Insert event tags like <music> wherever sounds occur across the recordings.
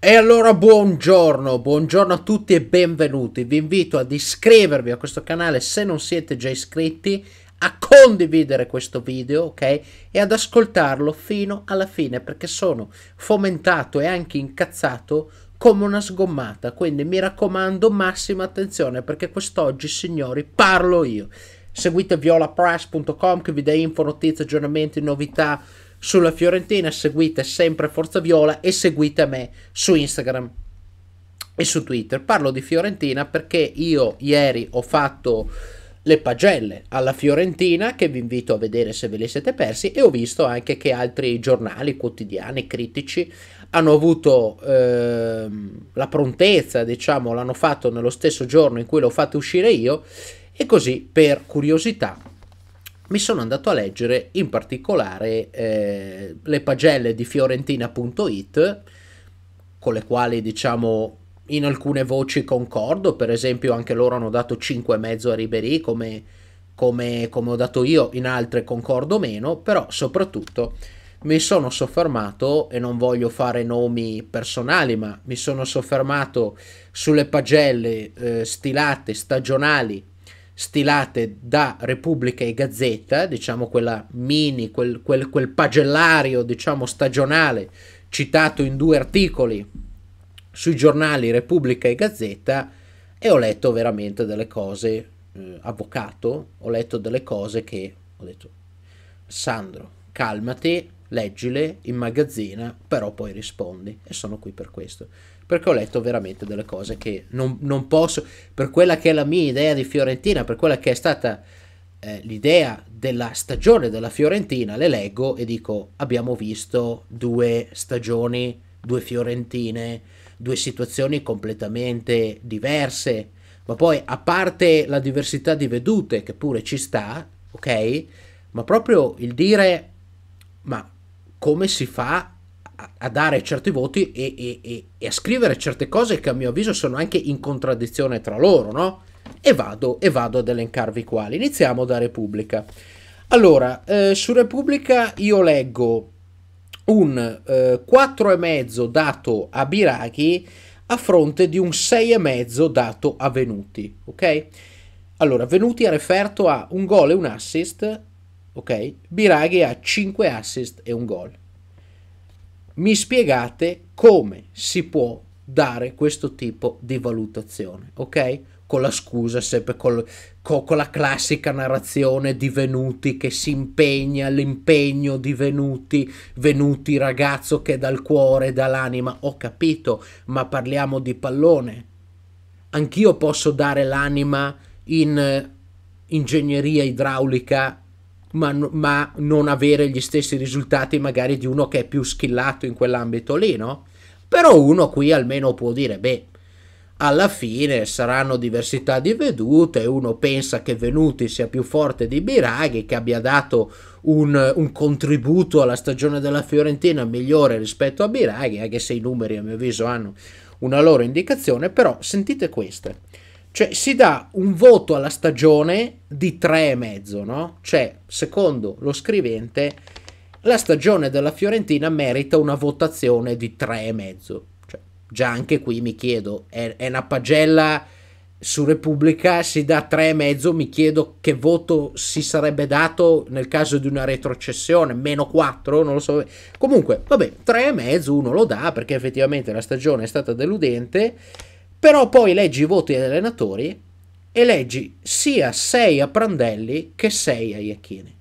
E allora buongiorno, buongiorno a tutti e benvenuti. Vi invito ad iscrivervi a questo canale se non siete già iscritti, a condividere questo video, ok? E ad ascoltarlo fino alla fine perché sono fomentato e anche incazzato come una sgommata. Quindi mi raccomando, massima attenzione perché quest'oggi, signori, parlo io. Seguite violapress.com che vi dà info, notizie, aggiornamenti, novità sulla Fiorentina, seguite sempre Forza Viola e seguite me su Instagram e su Twitter. Parlo di Fiorentina perché io ieri ho fatto le pagelle alla Fiorentina che vi invito a vedere se ve le siete persi e ho visto anche che altri giornali quotidiani critici hanno avuto ehm, la prontezza, diciamo, l'hanno fatto nello stesso giorno in cui l'ho fatto uscire io e così per curiosità mi sono andato a leggere in particolare eh, le pagelle di fiorentina.it con le quali diciamo in alcune voci concordo, per esempio anche loro hanno dato 5,5 a Ribery come, come, come ho dato io, in altre concordo meno, però soprattutto mi sono soffermato, e non voglio fare nomi personali, ma mi sono soffermato sulle pagelle eh, stilate stagionali stilate da Repubblica e Gazzetta, diciamo quella mini, quel, quel, quel pagellario diciamo stagionale citato in due articoli sui giornali Repubblica e Gazzetta e ho letto veramente delle cose, eh, avvocato, ho letto delle cose che ho detto Sandro, calmati, leggile, immagazzina, però poi rispondi e sono qui per questo perché ho letto veramente delle cose che non, non, posso, per quella che è la mia idea di Fiorentina, per quella che è stata eh, l'idea della stagione della Fiorentina, le leggo e dico abbiamo visto due stagioni, due Fiorentine, due situazioni completamente diverse, ma poi a parte la diversità di vedute che pure ci sta, ok? Ma proprio il dire ma come si fa a, dare certi voti e, e, e, e, a scrivere certe cose che a mio avviso sono anche in contraddizione tra loro, no? E vado, e vado ad elencarvi quali. Iniziamo da Repubblica. Allora, eh, su Repubblica io leggo un eh, 4,5 dato a Biraghi a fronte di un 6,5 dato a Venuti, ok? Allora, Venuti ha referto a un gol e un assist, ok? Biraghi ha 5 assist e un gol mi spiegate come si può dare questo tipo di valutazione, ok? Con la scusa, sempre col, con, con la classica narrazione di Venuti che si impegna, l'impegno di Venuti, Venuti ragazzo che dal cuore, dall'anima, ho capito, ma parliamo di pallone. Anch'io posso dare l'anima in eh, ingegneria idraulica ma, ma, non avere gli stessi risultati magari di uno che è più skillato in quell'ambito lì, no? Però uno qui almeno può dire, beh, alla fine saranno diversità di vedute, uno pensa che Venuti sia più forte di Biraghi, che abbia dato un, un contributo alla stagione della Fiorentina migliore rispetto a Biraghi, anche se i numeri a mio avviso hanno una loro indicazione, però sentite queste. Cioè si dà un voto alla stagione di 3,5, no? Cioè, secondo lo scrivente, la stagione della Fiorentina merita una votazione di 3,5. Cioè, già anche qui mi chiedo, è, è una pagella su Repubblica, si dà 3,5, mi chiedo che voto si sarebbe dato nel caso di una retrocessione, meno 4, non lo so. Comunque, vabbè, 3,5 uno lo dà perché effettivamente la stagione è stata deludente però poi leggi i voti degli allenatori e leggi sia 6 a Prandelli che 6 a Iacchini.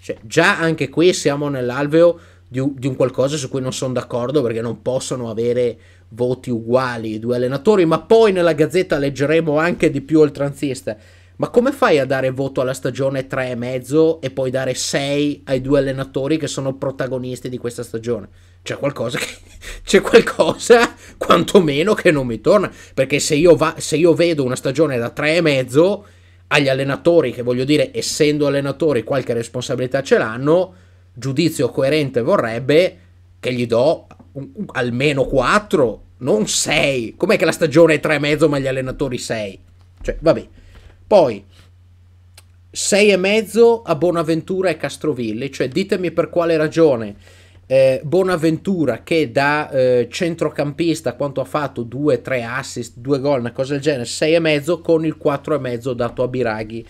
Cioè, già anche qui siamo nell'alveo di di un qualcosa su cui non sono d'accordo perché non possono avere voti uguali i due allenatori, ma poi nella gazzetta leggeremo anche di più oltranzista. Ma come fai a dare voto alla stagione 3,5 e poi dare 6 ai due allenatori che sono protagonisti di questa stagione? c'è qualcosa che <laughs> c'è qualcosa quantomeno che non mi torna. Perché se io, va, se io vedo una stagione da tre e mezzo agli allenatori che voglio dire essendo allenatori qualche responsabilità ce l'hanno giudizio coerente vorrebbe che gli do almeno 4 non 6 com'è che la stagione è tre e mezzo ma gli allenatori 6 cioè vabbè poi 6 e mezzo a Bonaventura e Castrovilli cioè ditemi per quale ragione eh, Bonaventura che da eh, centrocampista quanto ha fatto? 2-3 assist, 2 gol, una cosa del genere, 6,5 con il 4,5 dato a Biraghi,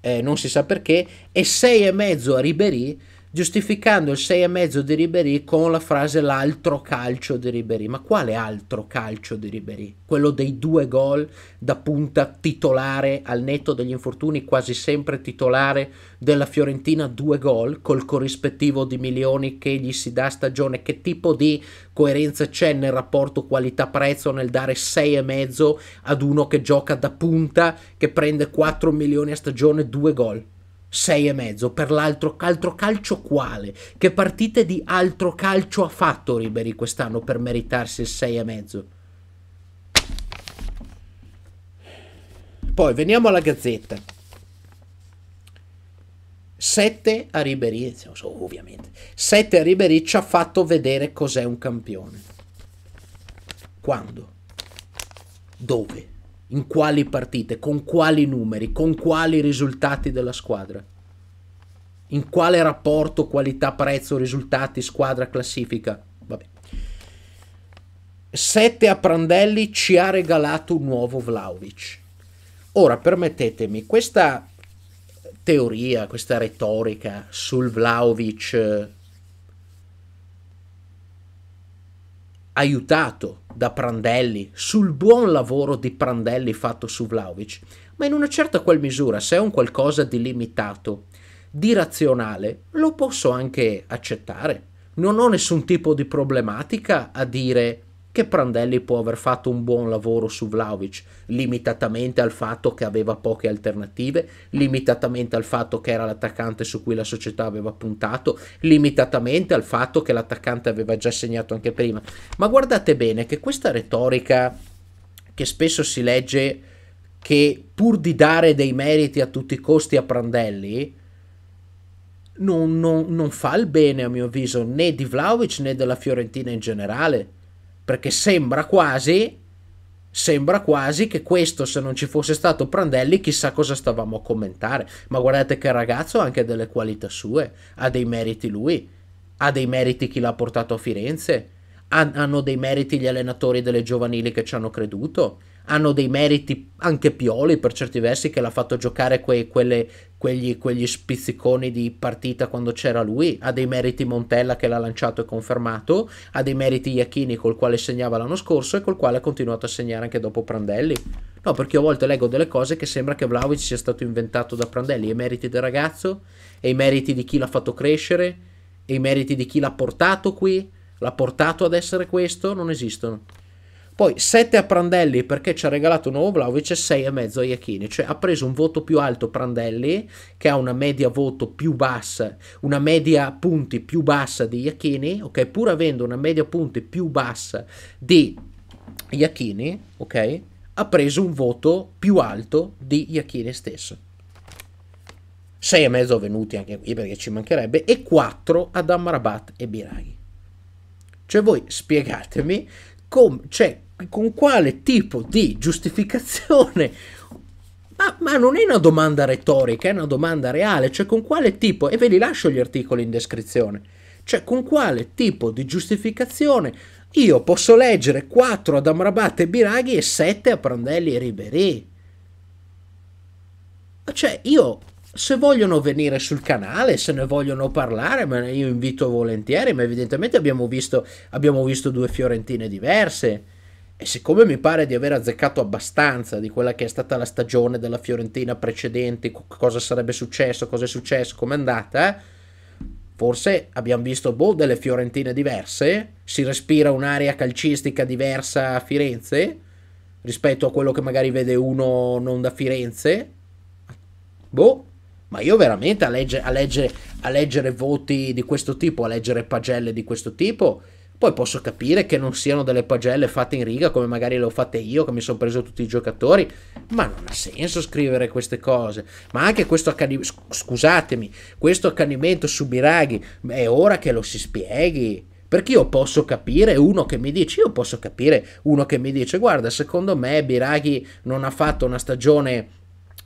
eh, non si sa perché, e 6,5 a Ribery giustificando il 6,5 di Ribery con la frase l'altro calcio di Ribery. Ma quale altro calcio di Ribery? Quello dei due gol da punta titolare al netto degli infortuni, quasi sempre titolare della Fiorentina, due gol col corrispettivo di milioni che gli si dà a stagione. Che tipo di coerenza c'è nel rapporto qualità-prezzo nel dare 6,5 ad uno che gioca da punta, che prende 4 milioni a stagione, due gol? 6 e mezzo per l'altro altro calcio quale? Che partite di altro calcio ha fatto Ribery quest'anno per meritarsi il 6 e mezzo? Poi veniamo alla Gazzetta. 7 a Ribery, ovviamente. 7 a Ribery ci ha fatto vedere cos'è un campione. Quando? Dove? In quali partite, con quali numeri, con quali risultati della squadra. In quale rapporto qualità-prezzo, risultati, squadra, classifica. Vabbè. 7 a Prandelli ci ha regalato un nuovo Vlaovic. Ora permettetemi, questa teoria, questa retorica sul Vlaovic aiutato da Prandelli, sul buon lavoro di Prandelli fatto su Vlaovic, ma in una certa qual misura, se è un qualcosa di limitato, di razionale, lo posso anche accettare. Non ho nessun tipo di problematica a dire che Prandelli può aver fatto un buon lavoro su Vlaovic, limitatamente al fatto che aveva poche alternative, limitatamente al fatto che era l'attaccante su cui la società aveva puntato, limitatamente al fatto che l'attaccante aveva già segnato anche prima. Ma guardate bene che questa retorica che spesso si legge che pur di dare dei meriti a tutti i costi a Prandelli, non, non, non fa il bene a mio avviso né di Vlaovic né della Fiorentina in generale perché sembra quasi sembra quasi che questo se non ci fosse stato Prandelli chissà cosa stavamo a commentare. Ma guardate che ragazzo ha anche delle qualità sue ha dei meriti lui ha dei meriti chi l'ha portato a Firenze hanno dei meriti gli allenatori delle giovanili che ci hanno creduto hanno dei meriti anche Pioli per certi versi che l'ha fatto giocare quei, quelle, quegli, quegli, spizziconi di partita quando c'era lui, ha dei meriti Montella che l'ha lanciato e confermato, ha dei meriti Iachini col quale segnava l'anno scorso e col quale ha continuato a segnare anche dopo Prandelli. No, perché a volte leggo delle cose che sembra che Vlaovic sia stato inventato da Prandelli, i meriti del ragazzo, e i meriti di chi l'ha fatto crescere, e i meriti di chi l'ha portato qui, l'ha portato ad essere questo, non esistono. Poi 7 a Prandelli perché ci ha regalato un nuovo Vlaovic e 6,5 a Iachini, cioè ha preso un voto più alto Prandelli che ha una media voto più bassa, una media punti più bassa di Iachini, ok? Pur avendo una media punti più bassa di Iachini, ok? Ha preso un voto più alto di Iachini stesso. 6,5 venuti anche qui perché ci mancherebbe e 4 ad Amrabat e Biraghi. Cioè voi spiegatemi com- cioè, con quale tipo di giustificazione ma, ma, non è una domanda retorica, è una domanda reale, cioè con quale tipo, e ve li lascio gli articoli in descrizione, cioè con quale tipo di giustificazione io posso leggere 4 ad Amrabat e Biraghi e 7 a Prandelli e Ribery. Cioè io se vogliono venire sul canale, se ne vogliono parlare, ma io invito volentieri, ma evidentemente abbiamo visto, abbiamo visto due fiorentine diverse. E siccome mi pare di aver azzeccato abbastanza di quella che è stata la stagione della Fiorentina precedente, cosa sarebbe successo, cosa è successo, com'è andata, forse abbiamo visto boh, delle Fiorentine diverse, si respira un'area calcistica diversa a Firenze rispetto a quello che magari vede uno non da Firenze. Boh, ma io veramente a, legge, a, leggere, a leggere voti di questo tipo, a leggere pagelle di questo tipo, poi posso capire che non siano delle pagelle fatte in riga come magari le ho fatte io, che mi sono preso tutti i giocatori, ma non ha senso scrivere queste cose. Ma anche questo accanimento, scusatemi, questo accanimento su Biraghi, è ora che lo si spieghi. Perché io posso capire uno che mi dice, io posso capire uno che mi dice, guarda, secondo me Biraghi non ha fatto una stagione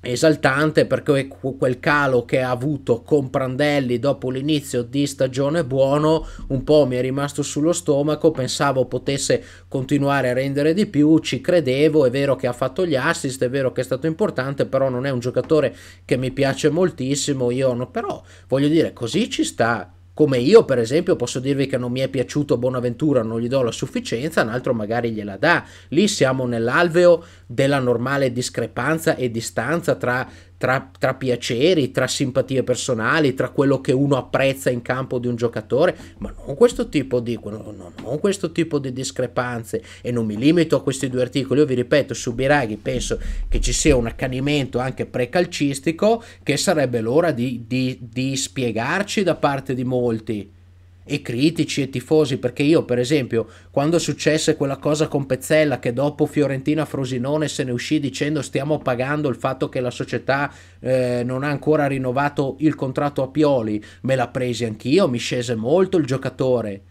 esaltante perché quel calo che ha avuto con Prandelli dopo l'inizio di stagione buono un po' mi è rimasto sullo stomaco pensavo potesse continuare a rendere di più ci credevo è vero che ha fatto gli assist è vero che è stato importante però non è un giocatore che mi piace moltissimo io no, però voglio dire così ci sta come io, per esempio, posso dirvi che non mi è piaciuto Bonaventura, non gli do la sufficienza, un altro magari gliela dà. Lì siamo nell'alveo della normale discrepanza e distanza tra tra, tra, piaceri, tra simpatie personali, tra quello che uno apprezza in campo di un giocatore, ma non questo tipo di, non, non questo tipo di discrepanze. E non mi limito a questi due articoli. Io vi ripeto, su Biraghi penso che ci sia un accanimento anche precalcistico che sarebbe l'ora di, di, di spiegarci da parte di molti e critici e tifosi, perché io per esempio quando successe quella cosa con Pezzella che dopo Fiorentina Frosinone se ne uscì dicendo stiamo pagando il fatto che la società eh, non ha ancora rinnovato il contratto a Pioli, me la presi anch'io, mi scese molto il giocatore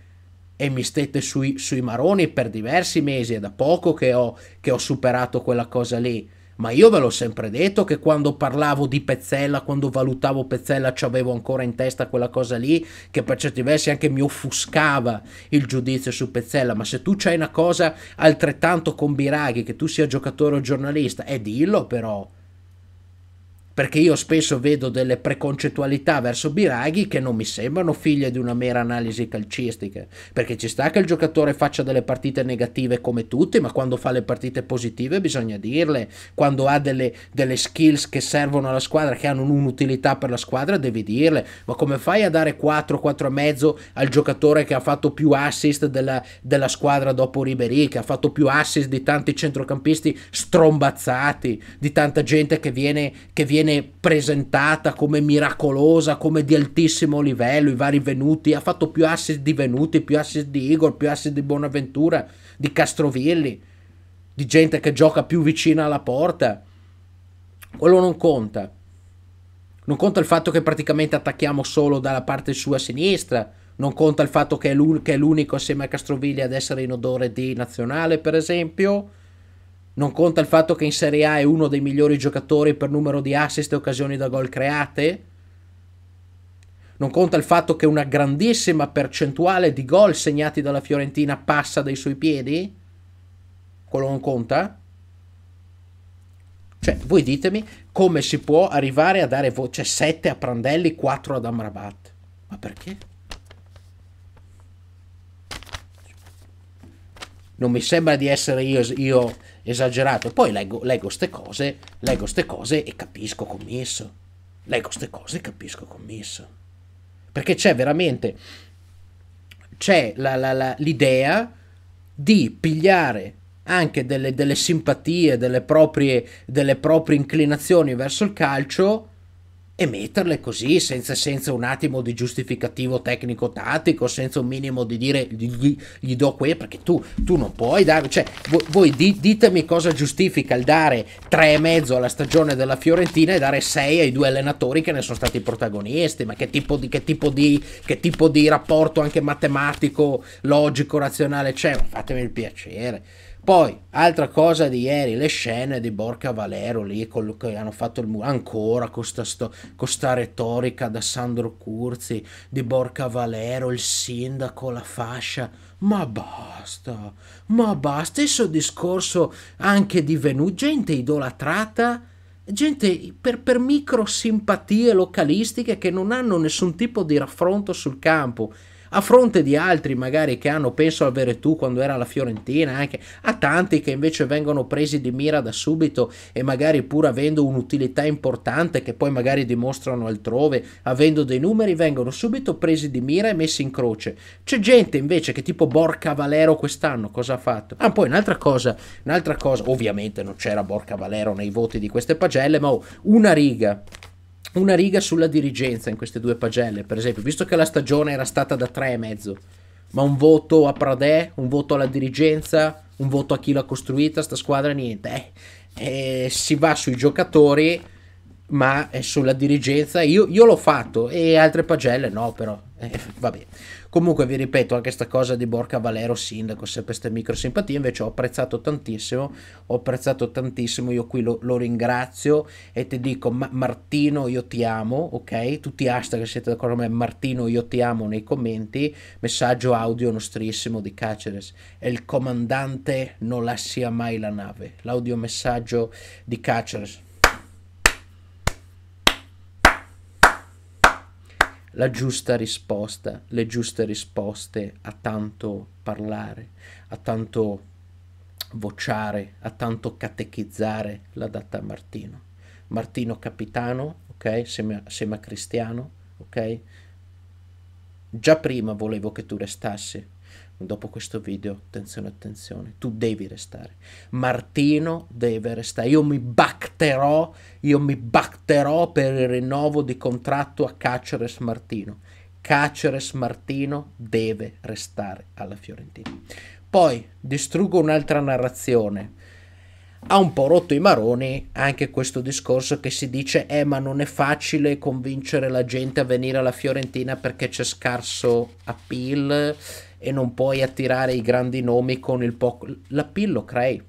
e mi stette sui, sui maroni per diversi mesi, è da poco che ho, che ho superato quella cosa lì ma io ve l'ho sempre detto che quando parlavo di Pezzella, quando valutavo Pezzella, avevo ancora in testa quella cosa lì, che per certi versi anche mi offuscava il giudizio su Pezzella. Ma se tu c'hai una cosa altrettanto con Biraghi, che tu sia giocatore o giornalista, e dillo però perché io spesso vedo delle preconcettualità verso Biraghi che non mi sembrano figlie di una mera analisi calcistica, perché ci sta che il giocatore faccia delle partite negative come tutti, ma quando fa le partite positive bisogna dirle, quando ha delle, delle skills che servono alla squadra, che hanno un'utilità per la squadra, devi dirle, ma come fai a dare 4, 4,5 al giocatore che ha fatto più assist della, della squadra dopo Ribery, che ha fatto più assist di tanti centrocampisti strombazzati, di tanta gente che viene, che viene viene presentata come miracolosa, come di altissimo livello, i vari Venuti, ha fatto più assist di Venuti, più assist di Igor, più assist di Bonaventura, di Castrovilli, di gente che gioca più vicina alla porta. Quello non conta. Non conta il fatto che praticamente attacchiamo solo dalla parte sua sinistra, non conta il fatto che è, l'unico assieme a Castrovilli ad essere in odore di nazionale, per esempio non conta il fatto che in Serie A è uno dei migliori giocatori per numero di assist e occasioni da gol create. Non conta il fatto che una grandissima percentuale di gol segnati dalla Fiorentina passa dai suoi piedi. Quello non conta? Cioè, voi ditemi come si può arrivare a dare voce 7 a Prandelli, 4 ad Amrabat. Ma perché? Non mi sembra di essere io, io esagerato. Poi leggo, leggo ste cose, leggo ste cose e capisco commesso. Leggo ste cose e capisco commesso. Perché c'è veramente, c'è la, la, la, l'idea di pigliare anche delle, delle simpatie, delle proprie, delle proprie inclinazioni verso il calcio e metterle così senza, senza, un attimo di giustificativo tecnico-tattico, senza un minimo di dire gli, gli do qui perché tu, tu, non puoi dare, cioè voi, voi di, ditemi cosa giustifica il dare 3,5 alla stagione della Fiorentina e dare 6 ai due allenatori che ne sono stati protagonisti, ma che tipo di, che tipo di, che tipo di rapporto anche matematico, logico, razionale c'è? Fatemi il piacere. Poi, altra cosa di ieri, le scene di Borca Valero lì, col, che hanno fatto il muro, ancora con questa retorica da Sandro Curzi, di Borca Valero, il sindaco, la fascia. Ma basta, ma basta, stesso discorso anche di Venuti, gente idolatrata, gente per, per micro simpatie localistiche che non hanno nessun tipo di raffronto sul campo a fronte di altri magari che hanno, penso al Veretù quando era la Fiorentina, anche a tanti che invece vengono presi di mira da subito e magari pur avendo un'utilità importante che poi magari dimostrano altrove, avendo dei numeri, vengono subito presi di mira e messi in croce. C'è gente invece che tipo Borca Valero quest'anno cosa ha fatto? Ah, poi un'altra cosa, un'altra cosa, ovviamente non c'era Borca Valero nei voti di queste pagelle, ma oh, una riga una riga sulla dirigenza in queste due pagelle, per esempio, visto che la stagione era stata da tre e mezzo, ma un voto a Pradè, un voto alla dirigenza, un voto a chi l'ha costruita, sta squadra, niente. Eh, eh, si va sui giocatori, ma sulla dirigenza io, io, l'ho fatto e altre pagelle no, però eh, va bene. Comunque vi ripeto, anche questa cosa di Borca Valero, sindaco, sempre queste microsimpatie, invece ho apprezzato tantissimo, ho apprezzato tantissimo, io qui lo, lo ringrazio e ti dico Ma- Martino io ti amo, ok? Tutti hashtag siete d'accordo con me, Martino io ti amo nei commenti, messaggio audio nostrissimo di Caceres, e il comandante non lascia mai la nave, l'audio messaggio di Caceres. La giusta risposta, le giuste risposte a tanto parlare, a tanto vociare, a tanto catechizzare la data Martino. Martino capitano, ok? Sema, sema cristiano, ok? Già prima volevo che tu restassi, dopo questo video, attenzione, attenzione, tu devi restare. Martino deve restare. Io mi batterò, io mi batterò per il rinnovo di contratto a Caceres Martino. Caceres Martino deve restare alla Fiorentina. Poi distruggo un'altra narrazione. Ha un po' rotto i maroni anche questo discorso che si dice eh ma non è facile convincere la gente a venire alla Fiorentina perché c'è scarso appeal e non puoi attirare i grandi nomi con il poco... L'appeal lo crei.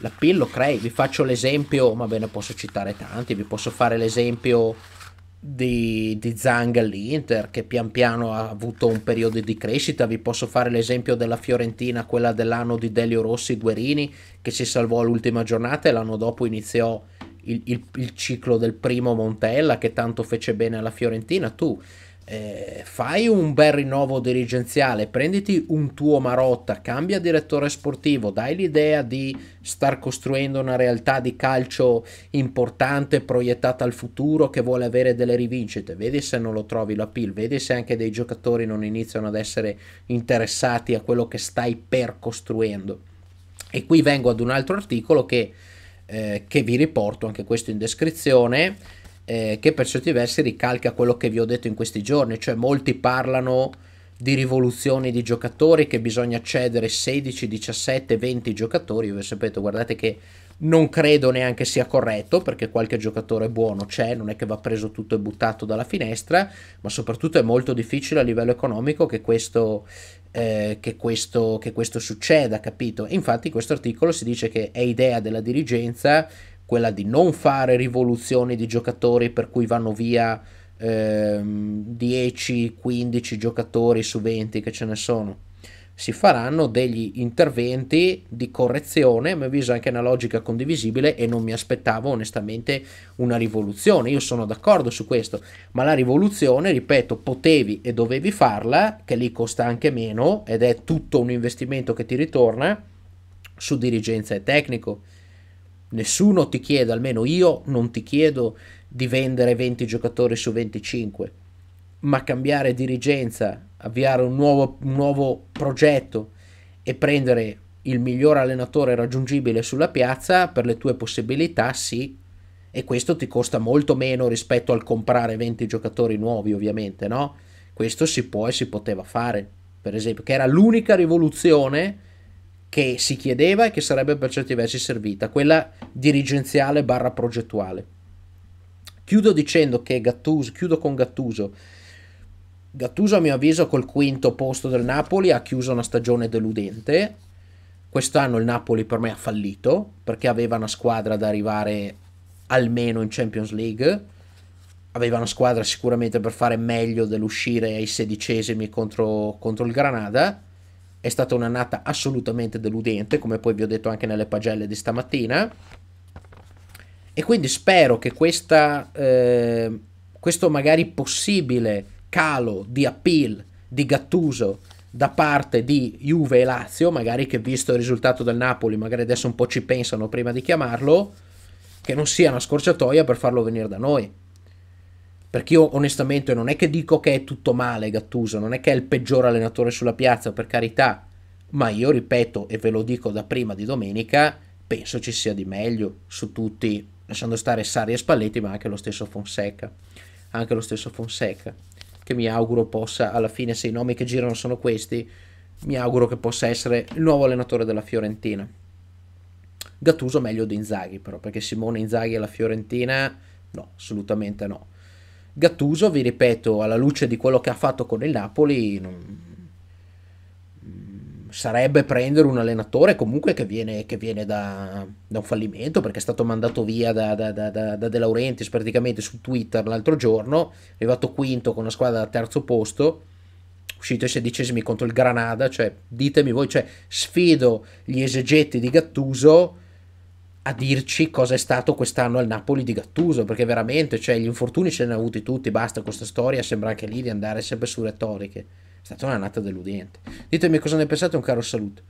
L'appeal lo crei. Vi faccio l'esempio, va bene, posso citare tanti, vi posso fare l'esempio di, di Zang all'Inter che pian piano ha avuto un periodo di crescita. Vi posso fare l'esempio della Fiorentina, quella dell'anno di Delio Rossi Guerini, che si salvò all'ultima giornata e l'anno dopo iniziò il, il, il ciclo del primo Montella che tanto fece bene alla Fiorentina. Tu eh, fai un bel rinnovo dirigenziale, prenditi un tuo Marotta, cambia direttore sportivo, dai l'idea di star costruendo una realtà di calcio importante, proiettata al futuro, che vuole avere delle rivincite, vedi se non lo trovi la PIL, vedi se anche dei giocatori non iniziano ad essere interessati a quello che stai per costruendo. E qui vengo ad un altro articolo che, eh, che vi riporto, anche questo in descrizione, eh, che per certi versi ricalca quello che vi ho detto in questi giorni, cioè molti parlano di rivoluzioni di giocatori che bisogna cedere 16, 17, 20 giocatori, voi sapete, guardate che non credo neanche sia corretto perché qualche giocatore buono c'è, non è che va preso tutto e buttato dalla finestra, ma soprattutto è molto difficile a livello economico che questo, eh, che questo, che questo succeda, capito? Infatti in questo articolo si dice che è idea della dirigenza quella di non fare rivoluzioni di giocatori per cui vanno via ehm, 10-15 giocatori su 20 che ce ne sono. Si faranno degli interventi di correzione, a mio avviso anche una logica condivisibile e non mi aspettavo onestamente una rivoluzione. Io sono d'accordo su questo, ma la rivoluzione, ripeto, potevi e dovevi farla, che lì costa anche meno ed è tutto un investimento che ti ritorna su dirigenza e tecnico Nessuno ti chiede, almeno io non ti chiedo di vendere 20 giocatori su 25, ma cambiare dirigenza, avviare un nuovo, un nuovo progetto e prendere il miglior allenatore raggiungibile sulla piazza per le tue possibilità, sì. E questo ti costa molto meno rispetto al comprare 20 giocatori nuovi, ovviamente, no? Questo si può e si poteva fare, per esempio, che era l'unica rivoluzione che si chiedeva e che sarebbe per certi versi servita, quella dirigenziale barra progettuale. Chiudo dicendo che Gattuso, chiudo con Gattuso. Gattuso a mio avviso col quinto posto del Napoli ha chiuso una stagione deludente. Quest'anno il Napoli per me ha fallito perché aveva una squadra da arrivare almeno in Champions League. Aveva una squadra sicuramente per fare meglio dell'uscire ai sedicesimi contro, contro il Granada è stata un'annata assolutamente deludente, come poi vi ho detto anche nelle pagelle di stamattina. E quindi spero che questa, eh, questo magari possibile calo di appeal di Gattuso da parte di Juve e Lazio, magari che visto il risultato del Napoli, magari adesso un po' ci pensano prima di chiamarlo, che non sia una scorciatoia per farlo venire da noi. Perché io onestamente non è che dico che è tutto male Gattuso, non è che è il peggior allenatore sulla piazza, per carità, ma io ripeto e ve lo dico da prima di domenica, penso ci sia di meglio su tutti, lasciando stare Sari e Spalletti, ma anche lo stesso Fonseca, anche lo stesso Fonseca, che mi auguro possa, alla fine se i nomi che girano sono questi, mi auguro che possa essere il nuovo allenatore della Fiorentina. Gattuso meglio di Inzaghi però, perché Simone Inzaghi alla Fiorentina, no, assolutamente no Gattuso, vi ripeto, alla luce di quello che ha fatto con il Napoli, non... sarebbe prendere un allenatore comunque che viene, che viene da, da, un fallimento perché è stato mandato via da, da, da, De Laurentiis praticamente su Twitter l'altro giorno, è arrivato quinto con una squadra da terzo posto uscito ai sedicesimi contro il Granada, cioè ditemi voi, cioè sfido gli esegeti di Gattuso a dirci cosa è stato quest'anno al Napoli di Gattuso, perché veramente, cioè, gli infortuni ce ne ha avuti tutti, basta questa storia, sembra anche lì di andare sempre su retoriche. È stata una nata deludente. Ditemi cosa ne pensate, un caro saluto.